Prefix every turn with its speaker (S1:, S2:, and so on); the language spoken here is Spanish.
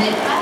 S1: de.